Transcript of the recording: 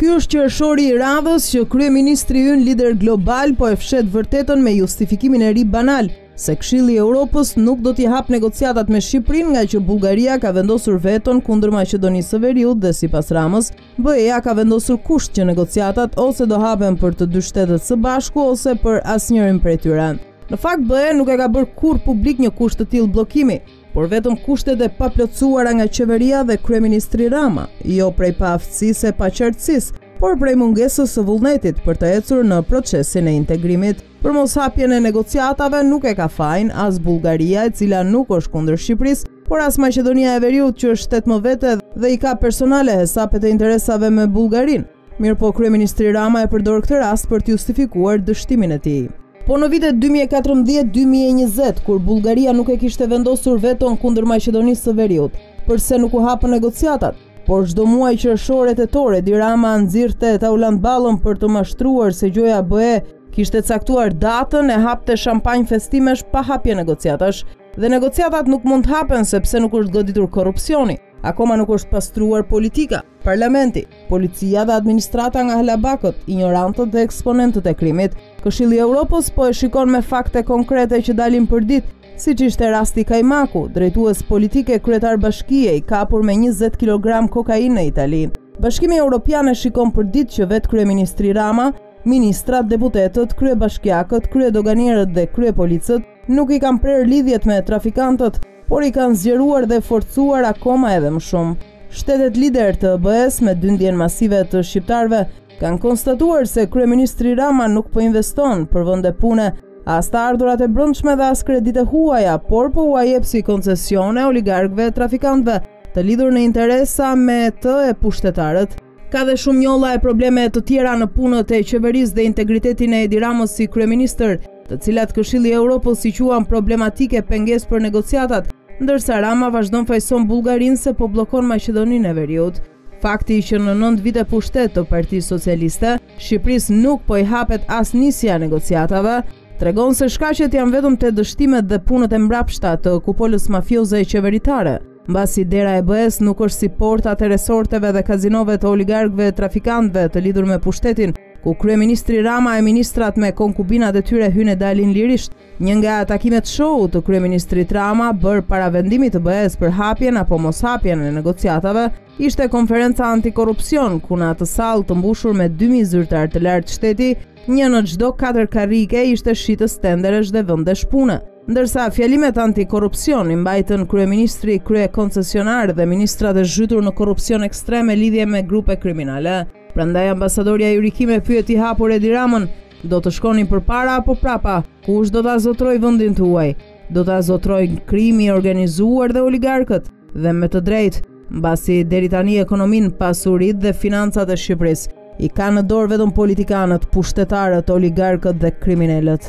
Ky është qershori i radhës që kryeministri ynë lider global po e fsheh të vërtetën me justifikimin e ri banal se Këshilli i Europës nuk do t'i hapë negociatat me Shqipërinë ngaqë Bullgaria ka vendosur veton kundër Maqedonisë së Veriut dhe sipas Ramës BE-ja ka vendosur kusht që negociatat ose do hapen për të dy shtetet së bashku ose për asnjërin prej tyre. Në fakt, BE nuk e ka bërë kurrë publik një kusht të tillë bllokimi, por vetëm kushtet e paplotësuara nga qeveria dhe kryeministri Rama, jo prej paaftësisë e paqartësisë, por prej mungesës së vullnetit për të ecur në procesin e integrimit. Për moshapjen e negociatave nuk e ka fajin as Bullgaria e cila nuk është kundër Shqipërisë, por as Maqedonia e Veriut që është shtet më vete dhe i ka personale hesapet e interesave me Bullgarinë. Mirëpo kryeministri Rama e përdor këtë rast për të justifikuar dështimin e tij. Po në vitet dy mijë e katërmbëdhjetë dy mijë e njëzet, kur Bullgaria nuk e kishte vendosur veton kundër Maqedonisë së Veriut, përse nuk u hapën negociatat? Por çdo muaj qershor e tetor Edi Rama nxirrte Taulant Ballën për të mashtruar se gjoja BE kishte caktuar datën e hapte shampanjë festimesh pa hapje negociatash. Dhe negociatat nuk mund të hapen sepse nuk është goditur korrupsioni, akoma nuk është pastruar politika, parlamenti, policia dhe administrata nga hlabakët, injorantët dhe eksponentët e krimit. Këshilli i Europës po e shikon me fakte konkrete që dalin përditë, Siç ishte rasti Kajmaku, drejtues politik e kryetar bashkie i kapur me njëzet kilogramë kokainë në Itali. Bashkimi Europian e shikon përditë që vetë kryeministri Rama, ministrat, deputetët, kryebashkiakët, kryedoganierët dhe kryepolicët nuk i kanë prerë lidhjet me trafikantët, por i kanë zgjeruar dhe forcuar akoma edhe më shumë. Shtetet liderë të BE-së me dyndjen masive të shqiptarëve, Kanë konstatuar se kryeministri Rama nuk po investon për vende pune as të ardhurat e brendshme dhe as kreditë e huaja, por po ua jep si koncesione oligarkëve e trafikantëve, të lidhur në interesa me të e pushtetarët. Ka dhe shumë njolla e probleme të tjera në punët e qeverisë dhe integritetin e Edi Ramës si kryeministër, të cilat Këshilli i Europës i quan problematike pengesë për negociatat, ndërsa Rama vazhdon fajëson Bullgarinë se po bllokon Maqedoninë e Veriut. Fakti që në nëntë vite pushtet të Partisë Socialiste, Shqipërisë nuk po i hapet as nisja e negociatave, tregon se shkaqet janë vetëm te dështimet dhe punët e mbrapshta të kupolës mafioze e qeveritare, mbasi dera e BE-së nuk është si portat e resorteve dhe kazinove të oligarkëve e trafikantëve të lidhur me pushtetin, ku kryeministri Rama e ministrat me konkubinat e tyre hyjnë e dalin lirisht. Një nga takimet show të kryeministrit Rama bërë para vendimit të BE-së për hapjen apo mos hapjen e negociatave, ishte konferenca antikorrupsion, ku në atë sallë të mbushur me dy mijë zyrtarë të lartë shteti, një në çdo katër karrike ishte shitës tenderesh dhe vendesh pune. Ndërsa fjalimet antikorrupsion i mbajtën kryeministri, kryekoncesionar dhe ministrat e zhytur në korrupsion ekstrem e lidhje me grupe kriminale. Prandaj ambasadorja Yuri Kim e pyeti hapur Edi Ramën, Do të shkoni përpara apo prapa? Kush do ta zotërojë vendin tuaj? Do ta zotërojnë krimi i organizuar dhe oligarkët, dhe me të drejtë, mbasi deri tani ekonominë, pasuritë dhe financat e Shqipërisë i kanë në dorë vetëm politikanët, pushtetarët, oligarkët dhe kriminelët.